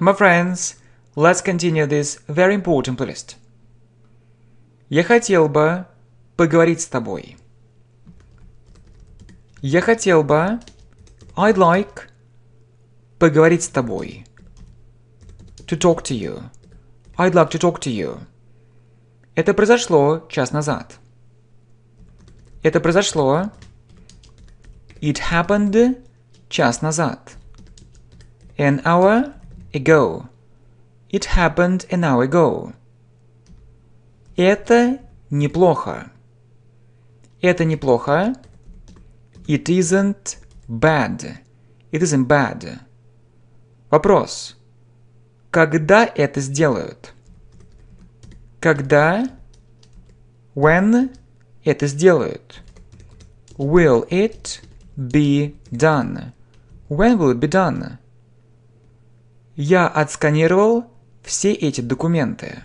My friends, let's continue this very important playlist. Я хотел бы поговорить с тобой. Я хотел бы, I'd like, поговорить с тобой. To talk to you. I'd like to talk to you. Это произошло час назад. Это произошло. It happened час назад. An hour ago. It happened an hour ago. Это неплохо. Это неплохо. It isn't bad. It isn't bad. Вопрос. Когда это сделают? Когда? When это сделают? Will it be done? When will it be done? Я отсканировал все эти документы.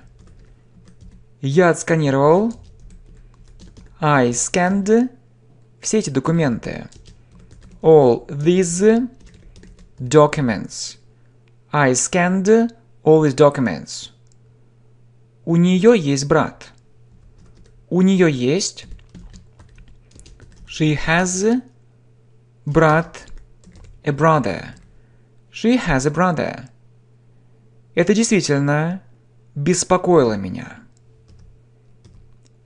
Я отсканировал. I scanned все эти документы. All these documents. I scanned all these documents. У нее есть брат. У нее есть. She has брат, a brother. She has a brother. Это действительно беспокоило меня.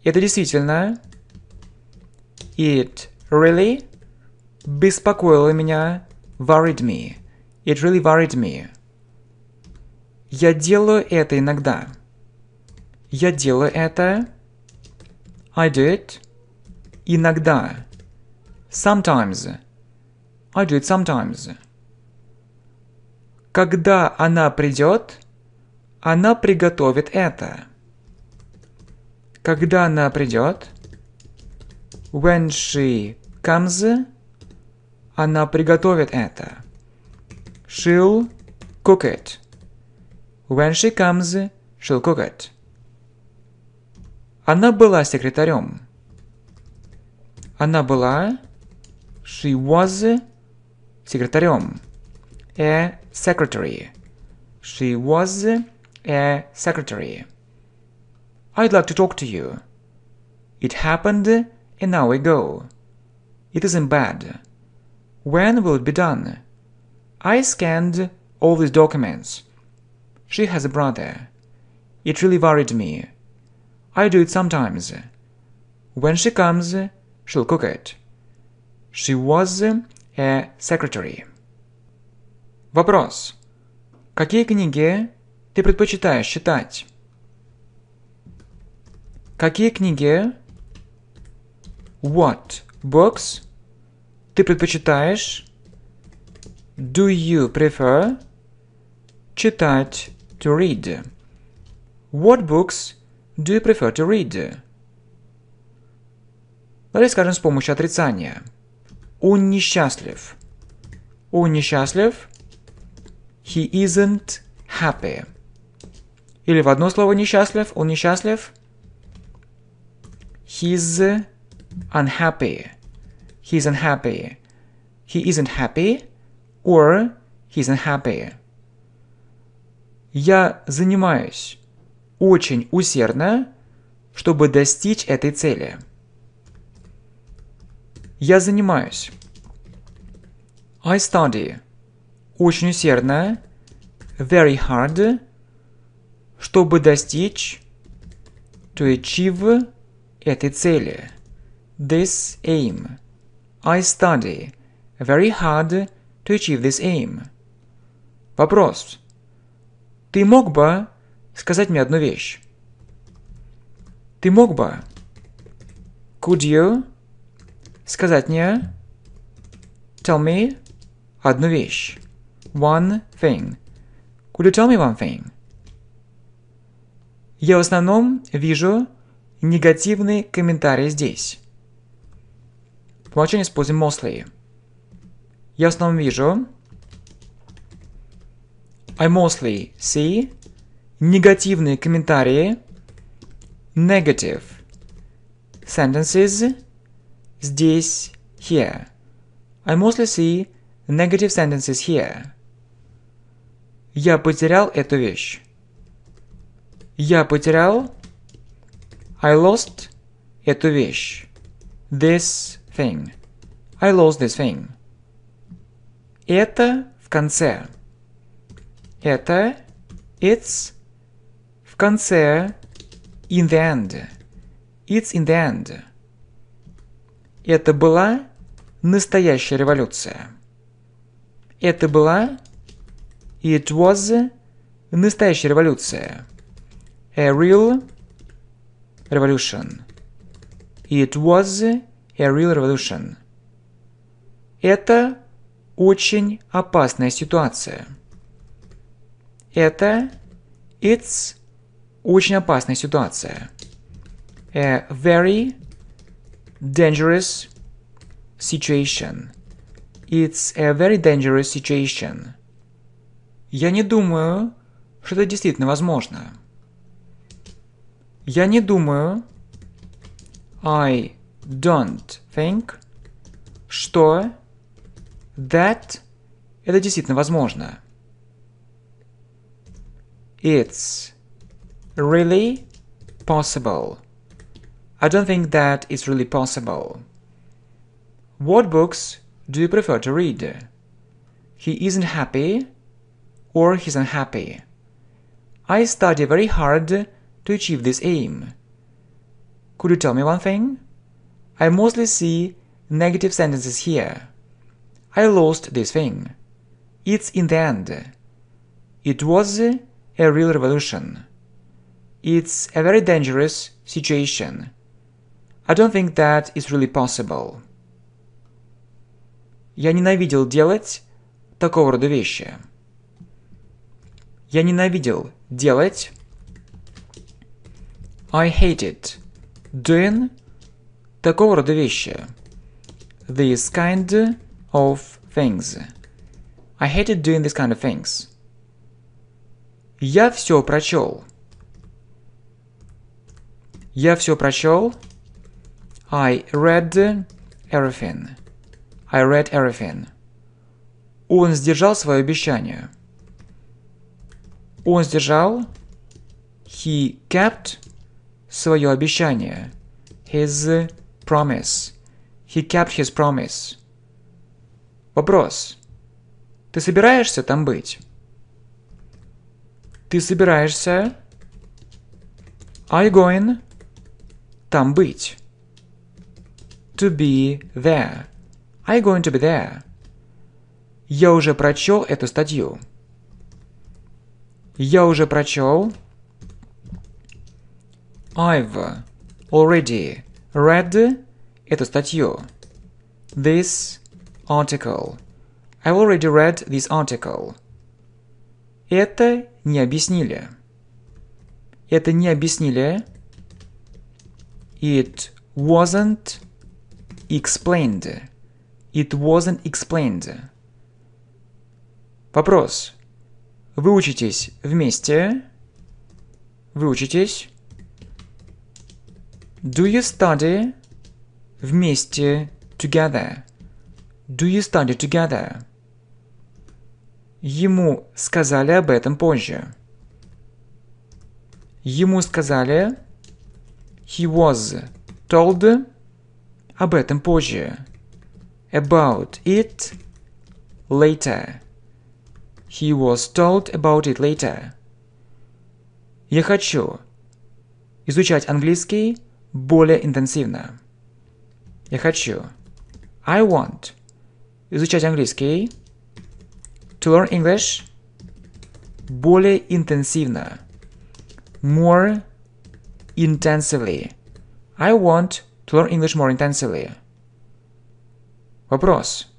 Это действительно It really беспокоило меня worried me. It really worried me. Я делаю это иногда. Я делаю это. I do it. Иногда. Sometimes. I do it sometimes. Когда она придет, она приготовит это. Когда она придет, when she comes, она приготовит это. She'll cook it. When she comes, she'll cook it. Она была секретарем. Она была... She was секретарем. A secretary. She was a secretary. I'd like to talk to you. It happened an hour ago. It isn't bad. When will it be done? I scanned all these documents. She has a brother. It really worried me. I do it sometimes. When she comes, she'll cook it. She was a secretary. Вопрос. Какие книги ты предпочитаешь читать? Какие книги? What books ты предпочитаешь? Do you prefer читать to read? What books do you prefer to read? Давайте скажем с помощью отрицания. Он несчастлив. Он несчастлив. He isn't happy. Или в одно слово несчастлив. Он несчастлив. He's unhappy. He's unhappy. He isn't happy. Or he's unhappy. Я занимаюсь очень усердно, чтобы достичь этой цели. Я занимаюсь. I study. Очень усердно. Very hard. Чтобы достичь. To achieve этой цели. This aim. I study. Very hard to achieve this aim. Вопрос. Ты мог бы сказать мне одну вещь? Ты мог бы? Could you сказать мне tell me одну вещь? One thing. Could you tell me one thing? Я в основном вижу негативные комментарии здесь. По умолчанию используем mostly. Я в основном вижу I mostly see негативные комментарии negative sentences здесь here. I mostly see negative sentences here. Я потерял эту вещь. Я потерял. I lost эту вещь. This thing. I lost this thing. Это в конце. Это it's в конце in the end. It's in the end. Это была настоящая революция. Это была It was настоящая революция. A real revolution. It was a real revolution. Это очень опасная ситуация. Это it's очень опасная ситуация. A very dangerous situation. It's a very dangerous situation. Я не думаю, что это действительно возможно. Я не думаю. I don't think, что that это действительно возможно. It's really possible. I don't think that it's really possible. What books do you prefer to read? He isn't happy or he's unhappy. I study very hard to achieve this aim. Could you tell me one thing? I mostly see negative sentences here. I lost this thing. It's in the end. It was a real revolution. It's a very dangerous situation. I don't think that is really possible. Я ненавидел делать такого рода вещи. Я ненавидел делать. I hated doing такого рода вещи. This kind of things. I hated doing this kind of things. Я все прочел. Я все прочел. I read everything. I read everything. Он сдержал свое обещание. Он сдержал. He kept свое обещание. His promise. He kept his promise. Вопрос. Ты собираешься там быть? Ты собираешься... Are you going... Там быть. To be there. Are you going to be there? Я уже прочел эту статью. Я уже прочел. I've already read эту статью. This article. I've already read this article. Это не объяснили. Это не объяснили. It wasn't explained. It wasn't explained. Вопрос. Вы учитесь вместе? Вы учитесь? Do you study вместе together? Do you study together? Ему сказали об этом позже. Ему сказали He was told об этом позже. About it later. He was told about it later. Я хочу изучать английский более интенсивно. Я хочу. I want. Изучать английский. To learn English. Более интенсивно. More intensively. I want to learn English more intensively. Вопрос.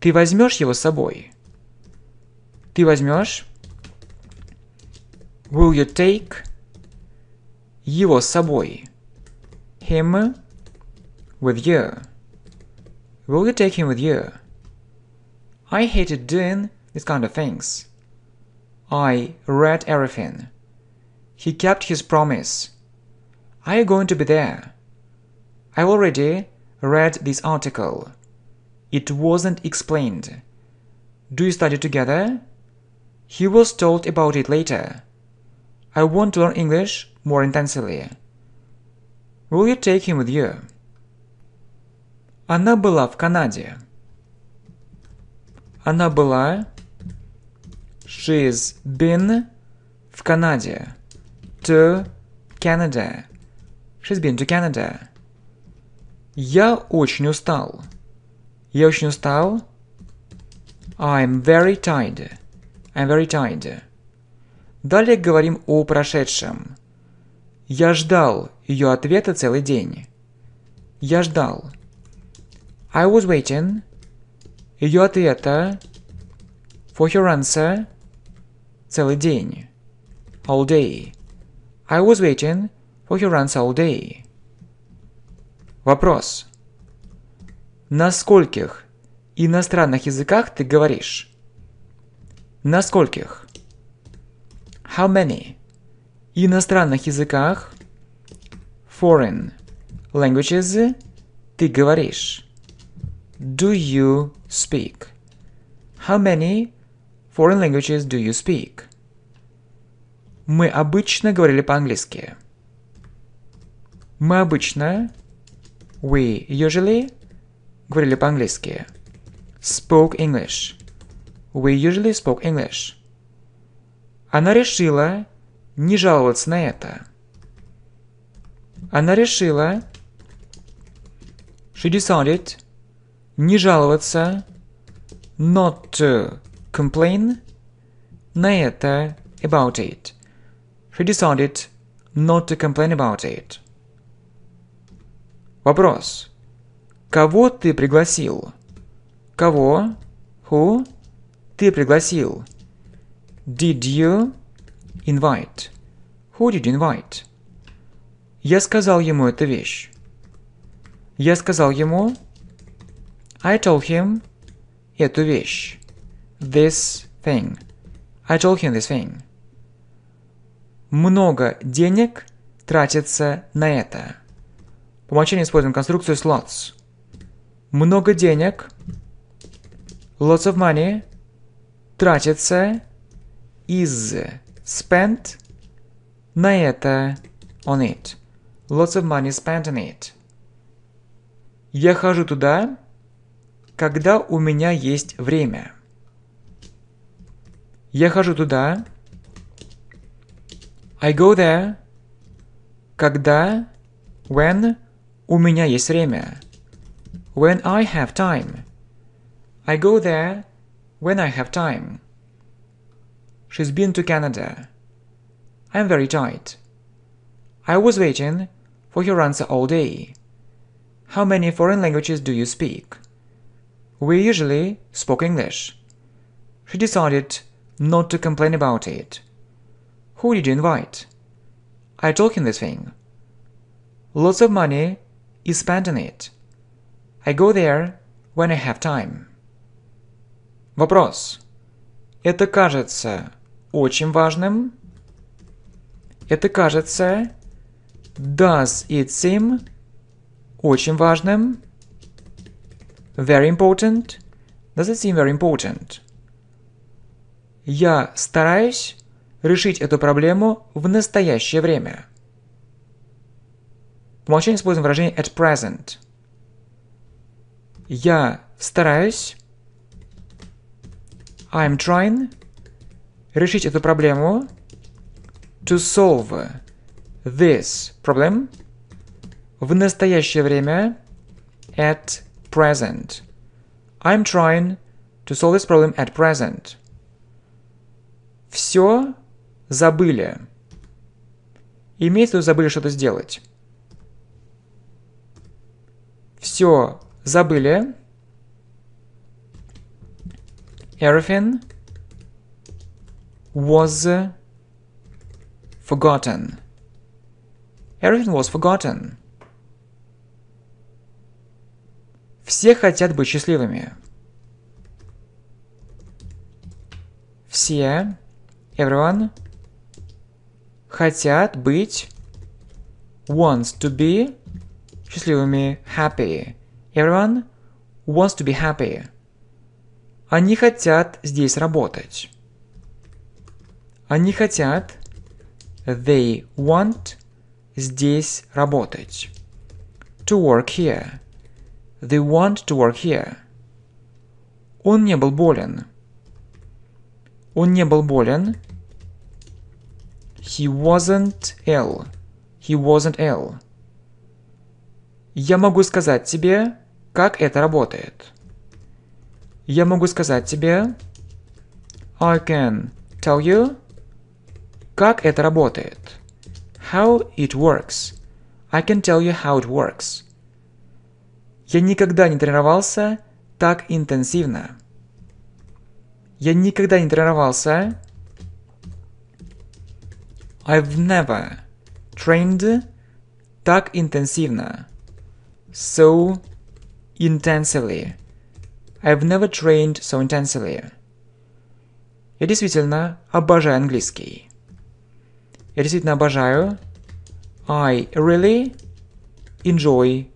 Ты возьмешь его с собой? Ты возьмешь? Will you take его с собой? Him with you. Will you take him with you? I hated doing these kind of things. I read everything. He kept his promise. Are you going to be there? I already read this article. It wasn't explained. Do you study together? He was told about it later. I want to learn English more intensely. Will you take him with you? Она была в Канаде. Она была She's been в Канаде. To Canada. She's been to Canada. Я очень устал. Я очень устал. I'm very tired. I'm very tired. Далее говорим о прошедшем. Я ждал ее ответа целый день. Я ждал. I was waiting. Ее ответа. For her answer. Целый день. All day. I was waiting for her answer all day. Вопрос. На скольких иностранных языках ты говоришь? На скольких? How many? Иностранных языках foreign languages ты говоришь? Do you speak? How many foreign languages do you speak? Мы обычно говорили по-английски. Мы обычно we usually говорили по-английски. Spoke English. We usually spoke English. Она решила не жаловаться на это. Она решила She decided не жаловаться not to complain на это about it. She decided not to complain about it. Вопрос. Кого ты пригласил? Кого? Who? Ты пригласил. Did you invite? Who did you invite? Я сказал ему эту вещь. Я сказал ему I told him эту вещь. This thing. I told him this thing. Много денег тратится на это. По умолчанию используем конструкцию lots. Много денег, lots of money, тратится is spent на это on it. Lots of money spent on it. Я хожу туда, когда у меня есть время. Я хожу туда. I go there. Когда, when у меня есть время. When I have time. I go there when I have time. She's been to Canada. I'm very tired. I was waiting for your answer all day. How many foreign languages do you speak? We usually spoke English. She decided not to complain about it. Who did you invite? I told in this thing. Lots of money is spent on it. I go there when I have time. Вопрос. Это кажется очень важным? Это кажется... Does it seem очень важным? Very important? Does it seem very important? Я стараюсь решить эту проблему в настоящее время. По умолчанию используем выражение at present. Я стараюсь I'm trying решить эту проблему to solve this problem в настоящее время at present. I'm trying to solve this problem at present. Все забыли. Имеется в виду забыли что-то сделать. Все забыли. Everything was forgotten. Everything was forgotten. Все хотят быть счастливыми. Все, everyone, хотят быть, wants to be, счастливыми, happy. Everyone wants to be happy. Они хотят здесь работать. Они хотят, they want, здесь работать. To work here. They want to work here. Он не был болен. Он не был болен. He wasn't ill. He wasn't ill. Я могу сказать тебе, как это работает. Я могу сказать тебе, I can tell you, как это работает. How it works. I can tell you how it works. Я никогда не тренировался так интенсивно. Я никогда не тренировался. I've never trained так интенсивно. So intensively. I've never trained so intensively. Я действительно обожаю английский. Я действительно обожаю. I really enjoy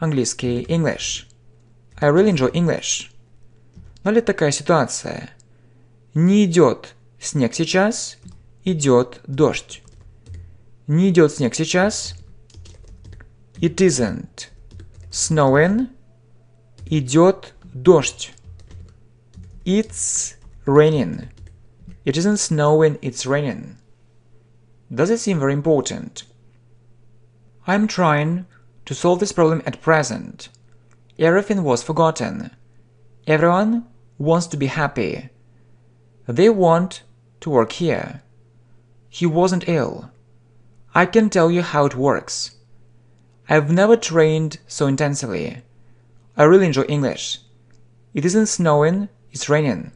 английский English. I really enjoy English. Но ли такая ситуация? Не идет снег сейчас, идет дождь. Не идет снег сейчас. It isn't snowing. Идет дождь. It's raining. It isn't snowing, it's raining. Does it seem very important? I'm trying to solve this problem at present. Everything was forgotten. Everyone wants to be happy. They want to work here. He wasn't ill. I can tell you how it works. I've never trained so intensively. I really enjoy English. It isn't snowing, it's raining.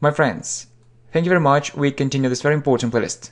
My friends, thank you very much. We continue this very important playlist.